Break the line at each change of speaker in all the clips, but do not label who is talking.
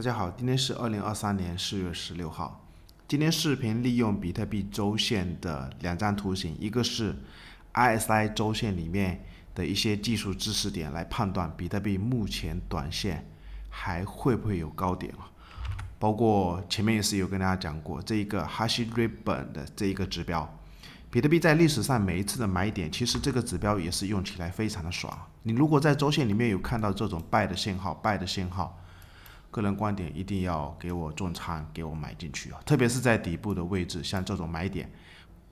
大家好，今天是二零二三年四月十六号。今天视频利用比特币周线的两张图形，一个是 RSI 周线里面的一些技术知识点来判断比特币目前短线还会不会有高点啊？包括前面也是有跟大家讲过这一个 Hash Ribbon 的这一个指标，比特币在历史上每一次的买点，其实这个指标也是用起来非常的爽。你如果在周线里面有看到这种 Buy 的信号，Buy 的信号。个人观点一定要给我重仓，给我买进去啊！特别是在底部的位置，像这种买点，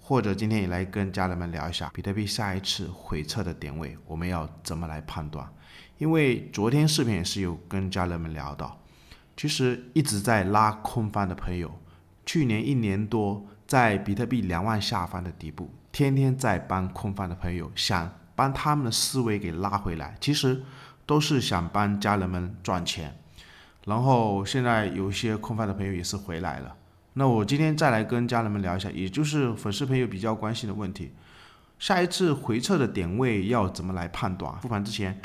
或者今天也来跟家人们聊一下比特币下一次回撤的点位，我们要怎么来判断？因为昨天视频也是有跟家人们聊到，其实一直在拉空翻的朋友，去年一年多在比特币两万下方的底部，天天在帮空翻的朋友，想帮他们的思维给拉回来，其实都是想帮家人们赚钱。然后现在有一些空翻的朋友也是回来了，那我今天再来跟家人们聊一下，也就是粉丝朋友比较关心的问题，下一次回撤的点位要怎么来判断？复盘之前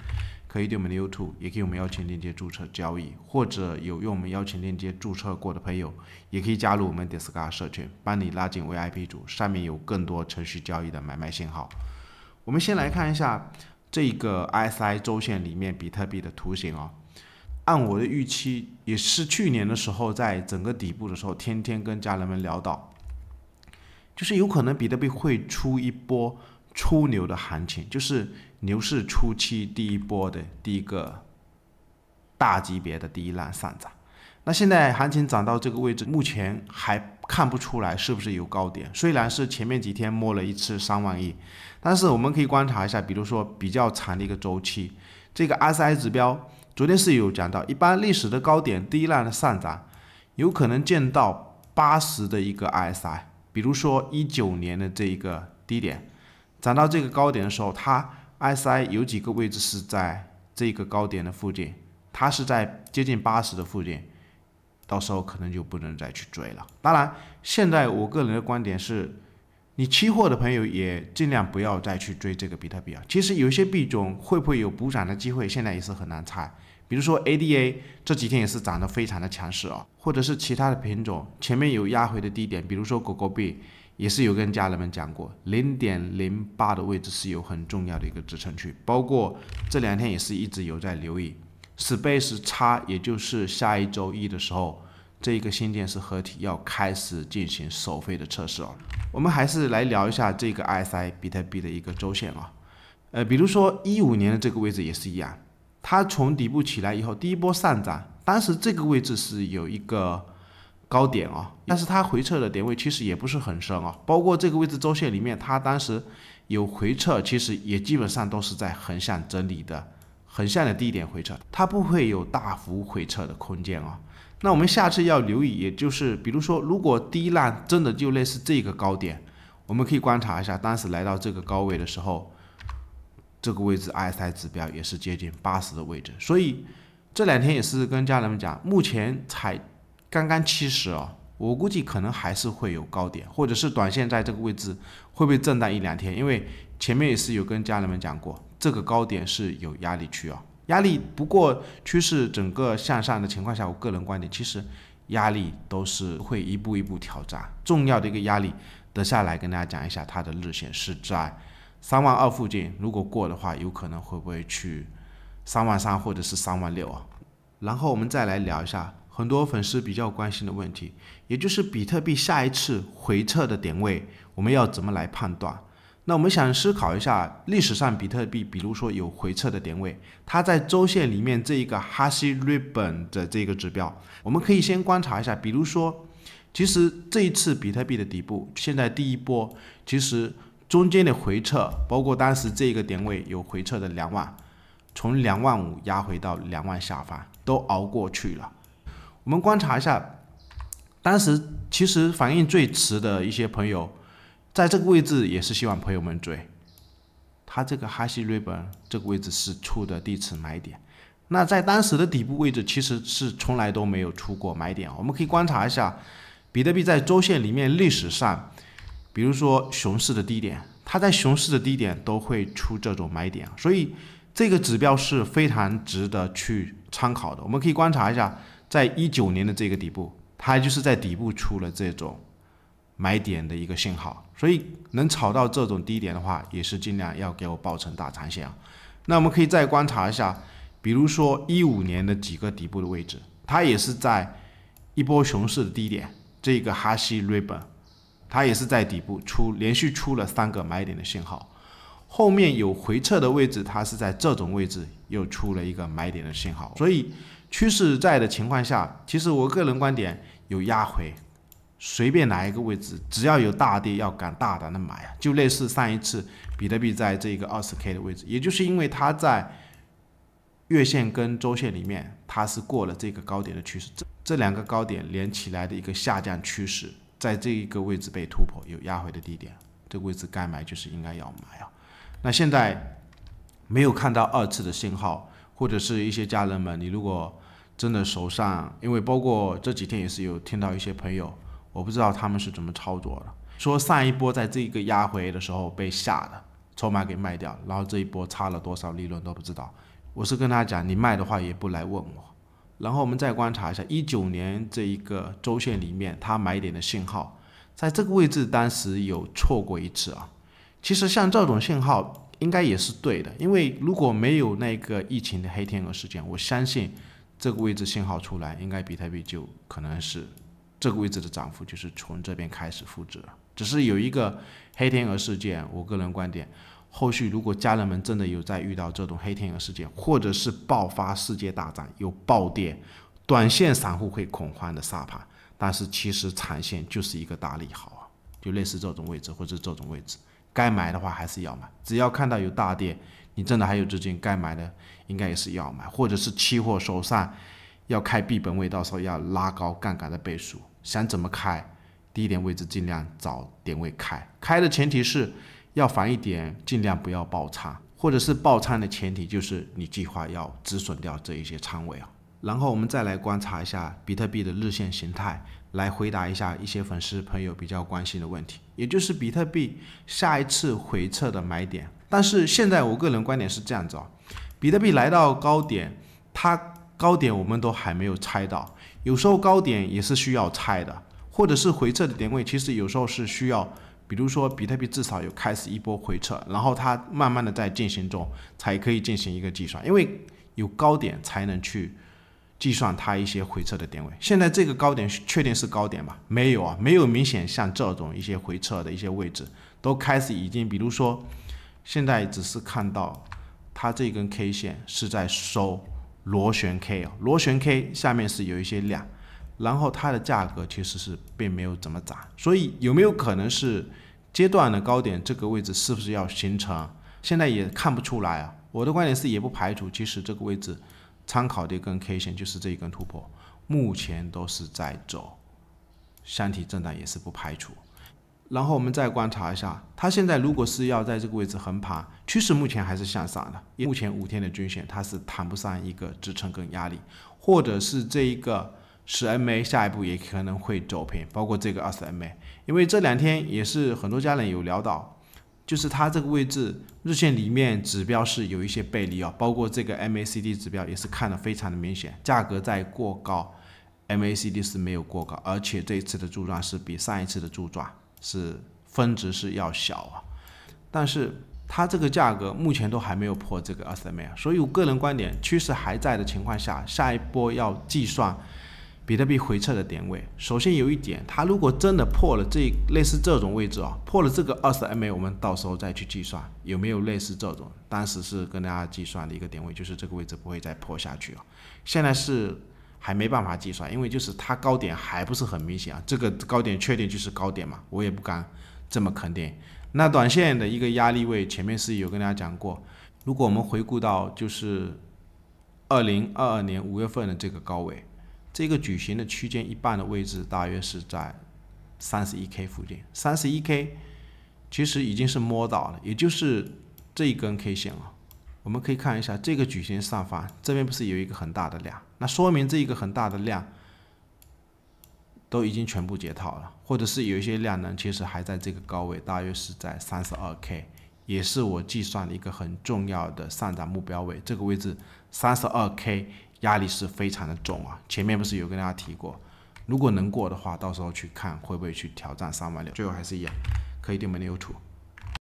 可以对我们的 YouTube，也可以我们邀请链接注册交易，或者有用我们邀请链接注册过的朋友，也可以加入我们 Discord 社群，帮你拉进 VIP 组，上面有更多程序交易的买卖信号。我们先来看一下这个 ISI 周线里面比特币的图形啊。按我的预期，也是去年的时候，在整个底部的时候，天天跟家人们聊到，就是有可能比特币会出一波出牛的行情，就是牛市初期第一波的第一个大级别的第一浪上涨。那现在行情涨到这个位置，目前还看不出来是不是有高点。虽然是前面几天摸了一次三万亿，但是我们可以观察一下，比如说比较长的一个周期，这个 RSI 指标。昨天是有讲到，一般历史的高点第一浪的上涨，有可能见到八十的一个 RSI，比如说一九年的这一个低点，涨到这个高点的时候，它 RSI 有几个位置是在这个高点的附近，它是在接近八十的附近，到时候可能就不能再去追了。当然，现在我个人的观点是。你期货的朋友也尽量不要再去追这个比特币啊。其实有些币种会不会有补涨的机会，现在也是很难猜。比如说 ADA 这几天也是涨得非常的强势啊，或者是其他的品种前面有压回的低点，比如说狗狗币也是有跟家人们讲过，零点零八的位置是有很重要的一个支撑区。包括这两天也是一直有在留意，Space 叉，也就是下一周一的时候。这个新建是合体要开始进行首飞的测试哦。我们还是来聊一下这个 ISI 比特币的一个周线啊。呃，比如说一五年的这个位置也是一样，它从底部起来以后，第一波上涨，当时这个位置是有一个高点啊，但是它回撤的点位其实也不是很深啊。包括这个位置周线里面，它当时有回撤，其实也基本上都是在横向整理的，横向的低点回撤，它不会有大幅回撤的空间啊。那我们下次要留意，也就是比如说，如果第一浪真的就类似这个高点，我们可以观察一下，当时来到这个高位的时候，这个位置 RSI 指标也是接近八十的位置。所以这两天也是跟家人们讲，目前才刚刚七十哦，我估计可能还是会有高点，或者是短线在这个位置会被震荡一两天？因为前面也是有跟家人们讲过，这个高点是有压力区哦。压力不过趋势整个向上的情况下，我个人观点，其实压力都是会一步一步挑战。重要的一个压力，等下来跟大家讲一下，它的日线是在三万二附近，如果过的话，有可能会不会去三万三或者是三万六啊？然后我们再来聊一下很多粉丝比较关心的问题，也就是比特币下一次回撤的点位，我们要怎么来判断？那我们想思考一下，历史上比特币，比如说有回撤的点位，它在周线里面这一个 Hash Ribbon 的这个指标，我们可以先观察一下。比如说，其实这一次比特币的底部，现在第一波，其实中间的回撤，包括当时这个点位有回撤的两万，从两万五压回到两万下方，都熬过去了。我们观察一下，当时其实反应最迟的一些朋友。在这个位置也是希望朋友们追，他这个哈希瑞本这个位置是出的第一次买点。那在当时的底部位置其实是从来都没有出过买点。我们可以观察一下，比特币在周线里面历史上，比如说熊市的低点，它在熊市的低点都会出这种买点，所以这个指标是非常值得去参考的。我们可以观察一下，在一九年的这个底部，它就是在底部出了这种买点的一个信号，所以能炒到这种低点的话，也是尽量要给我报成大长线啊。那我们可以再观察一下，比如说一五年的几个底部的位置，它也是在一波熊市的低点，这个哈希瑞本，它也是在底部出连续出了三个买点的信号。后面有回撤的位置，它是在这种位置又出了一个买点的信号，所以趋势在的情况下，其实我个人观点有压回，随便哪一个位置，只要有大跌，要敢大胆的买啊，就类似上一次比特币在这个二十 K 的位置，也就是因为它在月线跟周线里面，它是过了这个高点的趋势，这这两个高点连起来的一个下降趋势，在这一个位置被突破，有压回的低点，这个位置该买就是应该要买啊。那现在没有看到二次的信号，或者是一些家人们，你如果真的手上，因为包括这几天也是有听到一些朋友，我不知道他们是怎么操作的，说上一波在这个压回的时候被吓的，筹码给卖掉，然后这一波差了多少利润都不知道。我是跟他讲，你卖的话也不来问我。然后我们再观察一下一九年这一个周线里面，它买点的信号，在这个位置当时有错过一次啊。其实像这种信号应该也是对的，因为如果没有那个疫情的黑天鹅事件，我相信这个位置信号出来，应该比特币就可能是这个位置的涨幅就是从这边开始复制了。只是有一个黑天鹅事件，我个人观点，后续如果家人们真的有在遇到这种黑天鹅事件，或者是爆发世界大战有暴跌，短线散户会恐慌的杀盘，但是其实长线就是一个大利好啊，就类似这种位置或者这种位置。该买的话还是要买，只要看到有大跌，你真的还有资金，该买的应该也是要买，或者是期货手上要开币本位，到时候要拉高杠杆的倍数，想怎么开，低点位置尽量找点位开，开的前提是要防一点，尽量不要爆仓，或者是爆仓的前提就是你计划要止损掉这一些仓位啊。然后我们再来观察一下比特币的日线形态。来回答一下一些粉丝朋友比较关心的问题，也就是比特币下一次回撤的买点。但是现在我个人观点是这样子啊，比特币来到高点，它高点我们都还没有猜到，有时候高点也是需要猜的，或者是回撤的点位，其实有时候是需要，比如说比特币至少有开始一波回撤，然后它慢慢的在进行中，才可以进行一个计算，因为有高点才能去。计算它一些回撤的点位，现在这个高点确定是高点吗？没有啊，没有明显像这种一些回撤的一些位置，都开始已经，比如说，现在只是看到它这根 K 线是在收螺旋 K 啊，螺旋 K 下面是有一些量，然后它的价格其实是并没有怎么涨，所以有没有可能是阶段的高点这个位置是不是要形成？现在也看不出来啊，我的观点是也不排除，其实这个位置。参考的一根 K 线就是这一根突破，目前都是在走箱体震荡，也是不排除。然后我们再观察一下，它现在如果是要在这个位置横盘，趋势目前还是向上的。目前五天的均线它是谈不上一个支撑跟压力，或者是这一个十 MA 下一步也可能会走平，包括这个二十 MA，因为这两天也是很多家人有聊到。就是它这个位置日线里面指标是有一些背离啊，包括这个 MACD 指标也是看得非常的明显，价格在过高，MACD 是没有过高，而且这一次的柱状是比上一次的柱状是分值是要小啊，但是它这个价格目前都还没有破这个二十 MA，所以我个人观点趋势还在的情况下，下一波要计算。比特币回撤的点位，首先有一点，它如果真的破了这类似这种位置啊，破了这个二十 MA，我们到时候再去计算有没有类似这种。当时是跟大家计算的一个点位，就是这个位置不会再破下去啊。现在是还没办法计算，因为就是它高点还不是很明显啊。这个高点确定就是高点嘛，我也不敢这么肯定。那短线的一个压力位，前面是有跟大家讲过，如果我们回顾到就是二零二二年五月份的这个高位。这个矩形的区间一半的位置大约是在三十一 K 附近，三十一 K 其实已经是摸到了，也就是这一根 K 线啊。我们可以看一下这个矩形上方这边不是有一个很大的量，那说明这一个很大的量都已经全部解套了，或者是有一些量能其实还在这个高位，大约是在三十二 K，也是我计算的一个很重要的上涨目标位，这个位置三十二 K。压力是非常的重啊。前面不是有跟大家提过，如果能过的话，到时候去看会不会去挑战三万六。最后还是一样，可以对我们的 YouTube。